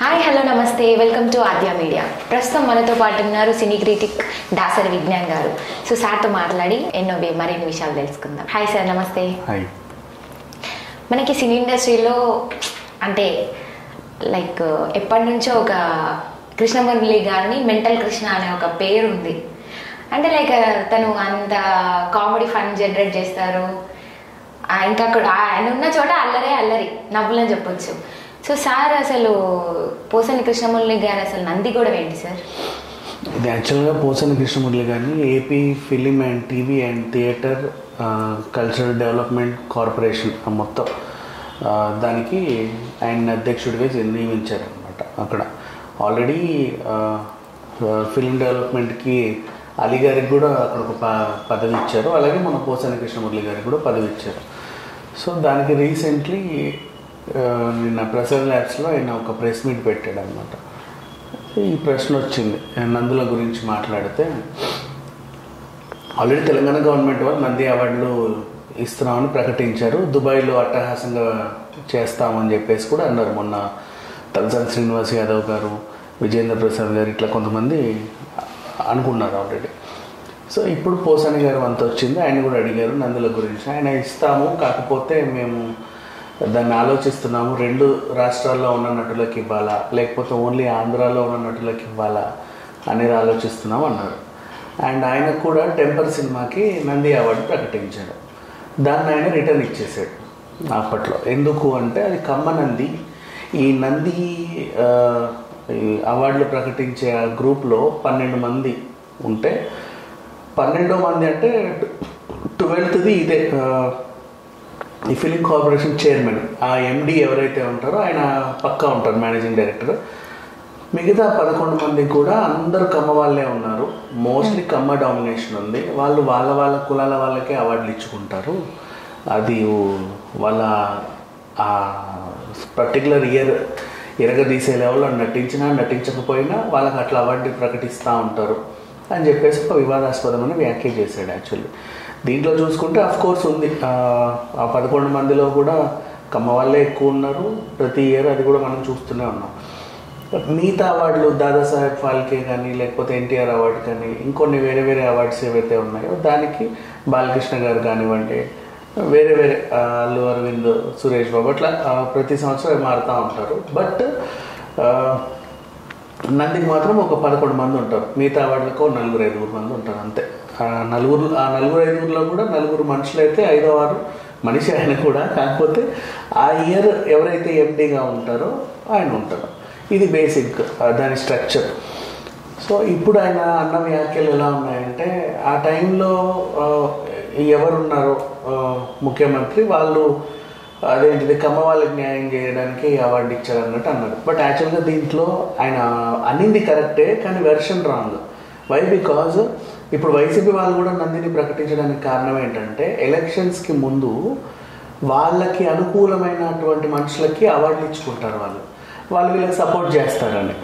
Hi hello నమస్తే. Welcome to Aadya media. ప్రస్తుతం మనతో పాటు ఉన్నారు సినీ క్రిటిక్ దాసరి విజ్ఞాన్ గారు. సో సార్తో మాట్లాడి ఎన్నో మరిన్ని విషయాలు తెలుసుకుందాం. హాయ్ సార్ నమస్తే. మనకి సినీ ఇండస్ట్రీలో అంటే లైక్ ఎప్పటి నుంచో ఒక కృష్ణమురళి గారిని మెంటల్ కృష్ణ అనే ఒక పేరు ఉంది అంటే లైక్ తను అంత కామెడీ ఫన్ జనరేట్ చేస్తారు. ఇంకా కూడా ఆయన ఉన్న చోట అల్లరే అల్లరి నవ్వులని చెప్పొచ్చు. సో సార్ అసలు పోసని కృష్ణమురళి గారు అసలు నంది కూడా ఏంటి సార్? ఇది యాక్చువల్గా పోసని కృష్ణమురళి గారిని AP film and TV and theatre cultural development corporation మొత్తం. దానికి ఆయన అధ్యక్షుడిగా జ- నియమించారనమాట అక్కడ ఆల్రెడీ ఫిలిం డెవలప్మెంట్కి అలీ గారికి కూడా అక్కడ ఒక ప- పదవి ఇచ్చారు. అలాగే మన పోసాని కృష్ణమురళి గారికి కూడా పదవి ఇచ్చారు. సో దానికి రీసెంట్లీ నిన్న ప్రసర్ ల్యాబ్స్లో ఆయన ఒక ప్రెస్ మీట్ పెట్టాడు అనమాట ఈ ప్రశ్న వచ్చింది. నందుల గురించి మాట్లాడితే ఆల్రెడీ తెలంగాణ గవర్నమెంట్ వాళ్ళు నంది అవార్డులు ఇస్తున్నామని ప్రకటించారు. దుబాయ్లో అట్టహాసంగా చేస్తామని చెప్పేసి కూడా అన్నారు. మొన్న తలసాని శ్రీనివాస్ యాదవ్ గారు విజేంద్ర ప్రసాద్ గారు ఇట్లా కొంతమంది అనుకున్నారు ఆల్రెడీ. సో ఇప్పుడు పోసాని గారు అంత వచ్చింది. ఆయన కూడా అడిగారు నందుల గురించి. ఆయన ఇస్తాము కాకపోతే మేము దాన్ని ఆలోచిస్తున్నాము. రెండు రాష్ట్రాల్లో ఉన్న నటులకు ఇవ్వాలా? లేకపోతే ఓన్లీ ఆంధ్రాలో ఉన్న నటులకు ఇవ్వాలా అనేది ఆలోచిస్తున్నాం అన్నారు. అండ్ ఆయన కూడా టెంపర్ సినిమాకి నంది అవార్డు ప్రకటించాడు. దాన్ని ఆయన రిటర్న్ ఇచ్చేసాడు అప్పట్లో. ఎందుకు అంటే అది కమ్మ నంది ఈ నంది ఈ అవార్డులు ప్రకటించే ఆ గ్రూప్లో పన్నెండు మంది ఉంటే పన్నెండో మంది అంటే ట్వెల్త్ది ఇదే ఈ ఫిలిం కార్పొరేషన్ చైర్మన్ ఆ ఎండి ఎవరైతే ఉంటారో ఆయన పక్కా ఉంటారు మేనేజింగ్ డైరెక్టర్ మిగతా పదకొండు మంది కూడా అందరూ కమ్మ వాళ్ళే ఉన్నారు. మోస్ట్లీ కమ్మ డామినేషన్ ఉంది. వాళ్ళు వాళ్ళ వాళ్ళ కులాల వాళ్ళకే అవార్డులు ఇచ్చుకుంటారు. అది వాళ్ళ ఆ పర్టికులర్ ఇయర్ ఎరగదీసే లెవెల్లో నటించినా నటించకపోయినా వాళ్ళకి అట్లా అవార్డు ప్రకటిస్తూ ఉంటారు అని చెప్పేసి ఒక వివాదాస్పదమైన వ్యాఖ్య చేశాడు యాక్చువల్లీ దీంట్లో చూసుకుంటే అఫ్ కోర్స్ ఉంది. ఆ, పదకొండు మందిలో కూడా కమ్మ వాళ్ళే ఎక్కువ ఉన్నారు. ప్రతి ఇయర్ అది కూడా మనం చూస్తూనే ఉన్నాం. మిగతా అవార్డులు దాదాసాహెబ్ ఫాల్కే కానీ లేకపోతే ఎన్టీఆర్ అవార్డు కానీ ఇంకొన్ని వేరే వేరే అవార్డ్స్ ఏవైతే ఉన్నాయో దానికి బాలకృష్ణ గారు కానివ్వండి వేరే వేరే అల్లు అరవింద్ సురేష్ బాబు అట్లా ప్రతి సంవత్సరం మారుతూ ఉంటారు. బట్ నందికి మాత్రం ఒక పదకొండు మంది ఉంటారు. మిగతా అవార్డులకు నలుగురు ఐదుగురు మంది ఉంటారు అంతే. ఆ నలుగురు ఆ నలుగురు ఐదుగురులో కూడా నలుగురు మనుషులు అయితే ఐదో వారు మనిషి ఆయన కూడా. కాకపోతే ఆ ఇయర్ ఎవరైతే ఎండీగా ఉంటారో ఆయన ఉంటారు. ఇది బేసిక్ దాని స్ట్రక్చర్. సో ఇప్పుడు ఆయన అన్న వ్యాఖ్యలు ఎలా ఉన్నాయంటే ఆ టైంలో ఎవరున్నారో ముఖ్యమంత్రి వాళ్ళు అదేంటిది కమ్మ వాళ్ళకి న్యాయం చేయడానికి అవార్డు ఇచ్చారు అన్నట్టు అన్నారు బట్ యాక్చువల్గా దీంట్లో ఆయన అన్నింది కరెక్టే కానీ వెర్షన్ రాంగ్ వై బికాజ్ ఇప్పుడు వైసీపీ వాళ్ళు కూడా నందిని ప్రకటించడానికి కారణం ఏంటంటే ఎలక్షన్స్కి ముందు వాళ్ళకి అనుకూలమైనటువంటి మనుషులకి అవార్డులు ఇచ్చుకుంటారు వాళ్ళు. వాళ్ళు వీళ్ళకి సపోర్ట్ చేస్తారని.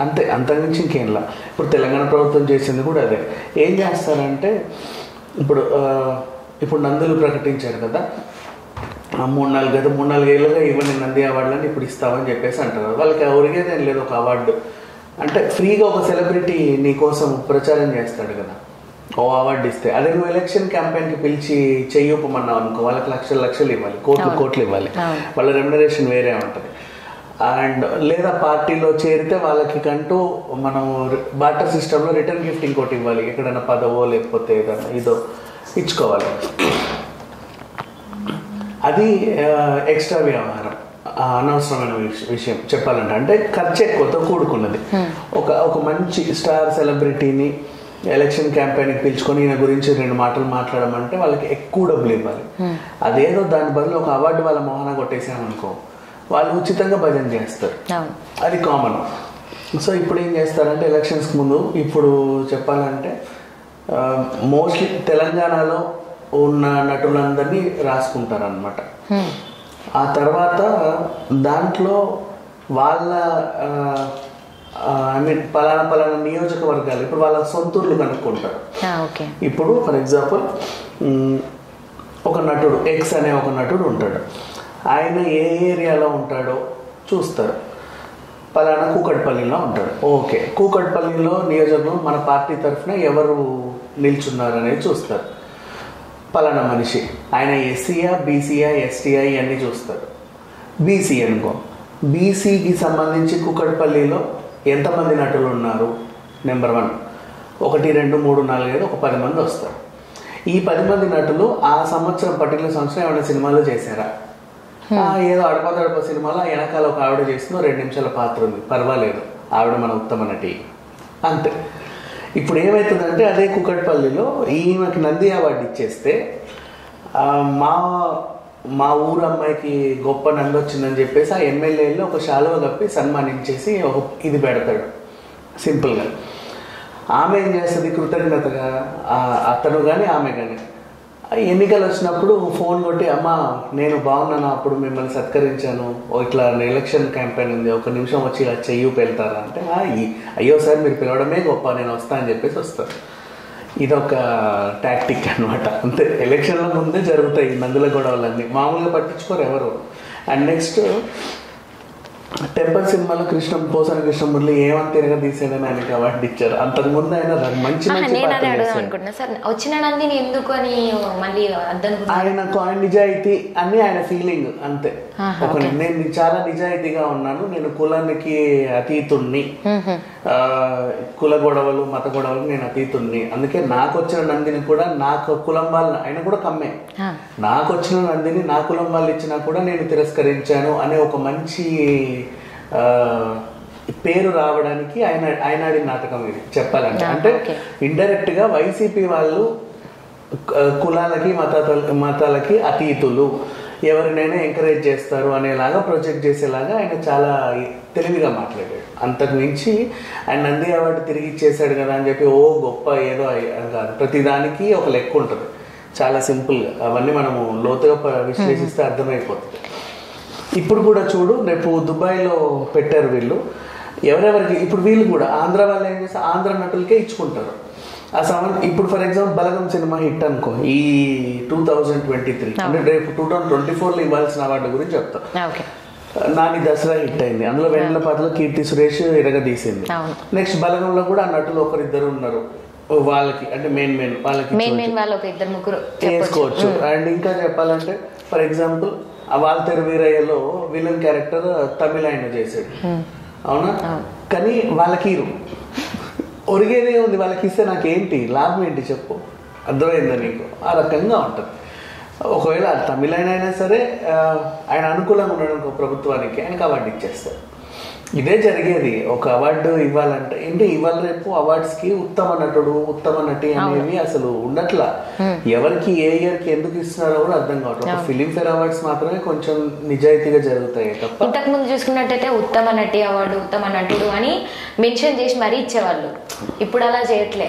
అంతే అంతకుమించి ఇంకేంలా ఇప్పుడు తెలంగాణ ప్రభుత్వం చేసింది కూడా అదే. ఏం చేస్తారంటే ఇప్పుడు ఇప్పుడు నందులు ప్రకటించారు కదా. మూడు నాలుగు గత మూడు నాలుగు ఏళ్ళుగా ఇవ్వండి నంది అవార్డులని ఇప్పుడు ఇస్తామని చెప్పేసి అంటారు వాళ్ళకి ఒరిగేదేం లేదు ఒక అవార్డు. అంటే ఫ్రీగా ఒక సెలబ్రిటీ నీ కోసం ప్రచారం చేస్తాడు కదా. ఓ అవార్డు ఇస్తే. అదే నువ్వు ఎలక్షన్ క్యాంపెయిన్కి పిలిచి చెయ్యొప్పమన్నావు అనుకో వాళ్ళకి లక్షలు లక్షలు ఇవ్వాలి కోట్లు కోట్లు ఇవ్వాలి. వాళ్ళ రెమ్యునరేషన్ వేరే ఉంటుంది. అండ్ లేదా పార్టీలో చేరితే వాళ్ళకి కంటూ మనం బాటర్ సిస్టంలో రిటర్న్ గిఫ్ట్ ఇంకోటి ఇవ్వాలి. ఎక్కడైనా పదవో లేకపోతే ఏదైనా ఇదో ఇచ్చుకోవాలి. అది ఎక్స్ట్రా వ్యవహారం. అనవసరమైన విష- విషయం చెప్పాలంటే. అంటే ఖర్చు ఎక్కువతో కూడుకున్నది. ఒక ఒక మంచి స్టార్ సెలబ్రిటీని ఎలక్షన్ క్యాంపెయిన్కి పిలుచుకొని ఈయన గురించి రెండు మాటలు మాట్లాడమంటే వాళ్ళకి ఎక్కువ డబ్బులు ఇవ్వాలి. అదేదో దాని బదులు ఒక అవార్డు వాళ్ళ మొహన కొట్టేసామనుకో వాళ్ళు ఉచితంగా భజన చేస్తారు. అది కామన్. సో ఇప్పుడు ఏం చేస్తారంటే ఎలక్షన్స్కి ముందు ఇప్పుడు చెప్పాలంటే మోస్ట్లీ తెలంగాణలో ఉన్న నటులందరినీ రాసుకుంటారనమాట. ఆ తర్వాత దాంట్లో వాళ్ళ ఐ మీన్ పలానా పలానా నియోజకవర్గాలు ఇప్పుడు వాళ్ళ సొంతూర్లు కనుక్కుంటారు. ఇప్పుడు ఫర్ ఎగ్జాంపుల్ ఒక నటుడు ఎక్స్ అనే ఒక నటుడు ఉంటాడు. ఆయన ఏ ఏరియాలో ఉంటాడో చూస్తారు. పలానా కూకట్పల్లిలో ఉంటాడు. ఓకే. కూకట్పల్లిలో నియోజకవర్గం మన పార్టీ తరఫున ఎవరు నిల్చున్నారు అనేది చూస్తారు. పలానా మనిషి. ఆయన ఎస్సీయా బీసీయా ఎస్టీయా ఇవన్నీ చూస్తారు బీసీ అనుకో. బీసీకి సంబంధించి కుక్కడపల్లిలో ఎంతమంది నటులు ఉన్నారు? నెంబర్ వన్ ఒకటి రెండు మూడు నాలుగు ఐదు ఒక పది మంది వస్తారు. ఈ పది మంది నటులు ఆ సంవత్సరం పర్టికులర్ సంవత్సరం ఏమైనా సినిమాలో చేశారా? ఏదో అడప దడప సినిమాలో ఆ వెనకాల ఒక ఆవిడ చేసిన రెండు నిమిషాల పాత్ర ఉంది. పర్వాలేదు. ఆవిడ మన ఉత్తమ నటి. అంతే. ఇప్పుడు ఏమవుతుందంటే అదే కుకట్పల్లిలో ఈమెకి నంది అవార్డు ఇచ్చేస్తే మా మా ఊరు అమ్మాయికి గొప్ప నంది వచ్చిందని చెప్పేసి ఆ ఎమ్మెల్యేలో ఒక శాలువ కప్పి సన్మానించేసి ఒక ఇది పెడతాడు. సింపుల్గా. ఆమె ఏం చేస్తుంది? కృతజ్ఞతగా అతను కానీ ఆమె కానీ ఎన్నికలు వచ్చినప్పుడు ఫోన్ కొట్టి అమ్మ నేను బాగున్నాను? అప్పుడు మిమ్మల్ని సత్కరించాను. ఓ ఇట్లా ఎలక్షన్ క్యాంపెయిన్ ఉంది. ఒక నిమిషం వచ్చి ఇలా చెయ్యి పెళ్తారా అంటే అయ్యో సార్ మీరు పిలవడమే గొప్ప. నేను వస్తా అని చెప్పేసి వస్తాను ఇదొక టాక్టిక్ అన్నమాట. అంతే. ఎలక్షన్ల ముందే జరుగుతాయి మందుల నందుల గొడవలన్నీ. మామూలుగా పట్టించుకోరు ఎవరు. అండ్ నెక్స్ట్ టెంపర్ సినిమాలో కృష్ణ పోసన కృష్ణమురళి ఏమని తిరగ తీసాడని ఆయనకి అవార్డు ఇచ్చారు. అంతకు ముందు ఆయన మంచి ఆహా, మంచి నేను అదే పాత్రలు అడుగుదాం చేశాడు అనుకుంటున్నా. సార్ వచ్చిన నందిని ఎందుకు అని మళ్ళీ ఆయన కాయిన్ నిజాయితీ అని ఆయన ఫీలింగ్ అంతే. ఒక. నేను చాలా నిజాయితీగా ఉన్నాను. నేను కులానికి అతీతుణ్ణి. కుల గొడవలు మత గొడవలు నేను అతీతుణ్ణి. అందుకే నాకు వచ్చిన నందిని కూడా నాకు కులం వాళ్ళు ఆయన కూడా కమ్మే. నాకు వచ్చిన నందిని నా కులం వాళ్ళు ఇచ్చినా కూడా నేను తిరస్కరించాను అనే ఒక మంచి పేరు రావడానికి ఆయన ఆయన ఆడిన నాటకం ఇది చెప్పాలంటే. అంటే. ఇండైరెక్ట్గా వైసీపీ వాళ్ళు కులాలకి మతాల మతాలకి అతీతులు. ఎవరినైనా ఎంకరేజ్ చేస్తారు అనేలాగా ప్రొజెక్ట్ చేసేలాగా ఆయన చాలా తెలివిగా మాట్లాడాడు. అంతకు మించి ఆయన నంది అవార్డు తిరిగి ఇచ్చేసాడు కదా అని చెప్పి ఓ గొప్ప ఏదో అయ్య- అని కాదు. ప్రతిదానికి ఒక లెక్క ఉంటుంది. చాలా సింపుల్గా అవన్నీ మనము లోతుగా విశ్లేషిస్తే అర్థమైపోతుంది. ఇప్పుడు కూడా చూడు రేపు దుబాయ్లో పెట్టారు వీళ్ళు. ఎవరెవరికి ఇప్పుడు వీళ్ళు కూడా ఆంధ్ర వాళ్ళు ఏం చేస్తారు? ఆంధ్ర నటులకే ఇచ్చుకుంటారు. ఆ సమయం ఇప్పుడు for example Balagam cinema hit అనుకో ఈ టూ థౌజండ్ ట్వంటీ త్రీ అంటే రేపు టూ థౌజండ్ ట్వంటీ ఫోర్లో ఇవ్వాల్సిన అవార్డు గురించి చెప్తా. నాని దసరా హిట్ అయింది. అందులో వెన్నెల పాటలో కీర్తి సురేష్ ఎరగదీసింది. అవును. నెక్స్ట్ బలగంలో కూడా ఆ నటులు ఒకరిద్దరు ఉన్నారు. వాళ్ళకి అంటే మెయిన్ మెయిన్ వాళ్ళకి మెయిన్. మెయిన్ వాళ్ళు ఒక ఇద్దరు ముగ్గురు చెప్పొచ్చు. వేసుకోవచ్చు అండ్ ఇంకా చెప్పాలంటే ఫర్ ఎగ్జాంపుల్ వాల్తెర వీరయ్యలో విలన్ క్యారెక్టర్ తమిళ ఆయన చేశాడు. అవునా? కానీ వాళ్ళకి ఒరిగేదే ఉంది వాళ్ళకి ఇస్తే నాకేంటి? లాభం ఏంటి చెప్పు. అర్థమైందా నీకు? ఆ రకంగా ఉంటుంది. ఒకవేళ తమిళ ఆయన అయినా సరే ఆయన అనుకూలంగా ఉన్నాడు ప్రభుత్వానికి ఆయన అవార్డు ఇచ్చేస్తారు. ఇదే జరిగేది. ఒక అవార్డు ఇవ్వాలంటే ఏంటి ఇవాళ రేపు అవార్డ్స్కి ఉత్తమ నటుడు ఉత్తమ నటి అనేవి అసలు ఉండట్లా. ఎవరికి ఏ ఇయర్కి ఎందుకు ఇస్తున్నారో కూడా అర్థం కావట్లేదు. ఒక ఫిలిం ఫేర్ అవార్డ్స్ మాత్రమే కొంచెం నిజాయితీగా జరుగుతాయి తప్ప ఇంతకు ముందు చూసుకున్నట్టయితే ఉత్తమ నటి అవార్డు ఉత్తమ నటుడు అని మెన్షన్ చేసి మరీ ఇచ్చేవాళ్ళు. ఇప్పుడు అలా చేయట్లే.